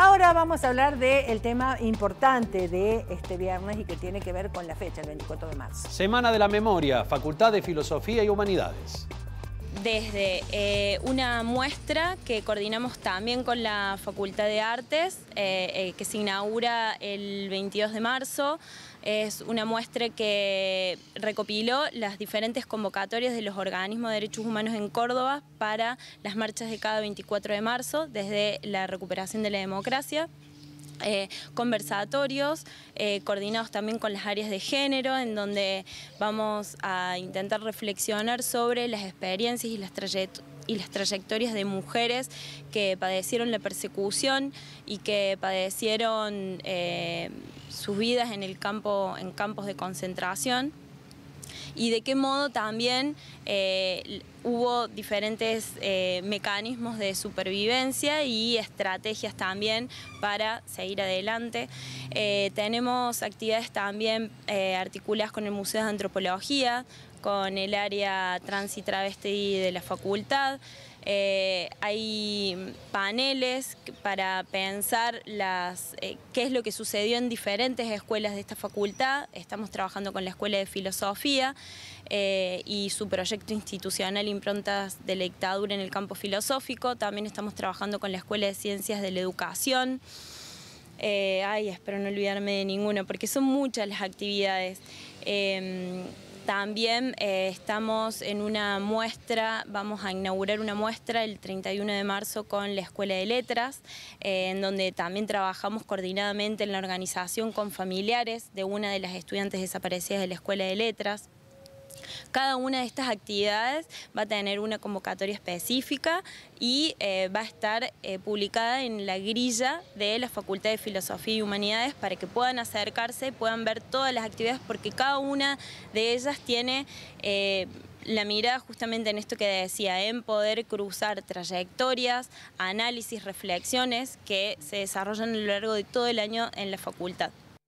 Ahora vamos a hablar del tema importante de este viernes y que tiene que ver con la fecha, el 24 de marzo. Semana de la Memoria, Facultad de Filosofía y Humanidades. Desde eh, una muestra que coordinamos también con la Facultad de Artes, eh, eh, que se inaugura el 22 de marzo, es una muestra que recopiló las diferentes convocatorias de los organismos de derechos humanos en Córdoba para las marchas de cada 24 de marzo, desde la recuperación de la democracia. Eh, conversatorios eh, coordinados también con las áreas de género, en donde vamos a intentar reflexionar sobre las experiencias y las trayectorias de mujeres que padecieron la persecución y que padecieron eh, sus vidas en el campo, en campos de concentración y de qué modo también eh, hubo diferentes eh, mecanismos de supervivencia y estrategias también para seguir adelante. Eh, tenemos actividades también articuladas con el Museo de Antropología, con el área trans y travesti de la facultad. Eh, hay paneles para pensar las, eh, qué es lo que sucedió en diferentes escuelas de esta facultad. Estamos trabajando con la Escuela de Filosofía eh, y su proyecto institucional Improntas de la Dictadura en el campo filosófico. También estamos trabajando con la Escuela de Ciencias de la Educación. ay, espero no olvidarme de ninguno, porque son muchas las actividades. También eh, estamos en una muestra, vamos a inaugurar una muestra el 31 de marzo con la Escuela de Letras, eh, en donde también trabajamos coordinadamente en la organización con familiares de una de las estudiantes desaparecidas de la Escuela de Letras. Cada una de estas actividades va a tener una convocatoria específica y eh, va a estar eh, publicada en la grilla de la Facultad de Filosofía y Humanidades para que puedan acercarse, puedan ver todas las actividades porque cada una de ellas tiene... Eh, la mirada justamente en esto que decía, en poder cruzar trayectorias, análisis, reflexiones que se desarrollan a lo largo de todo el año en la facultad.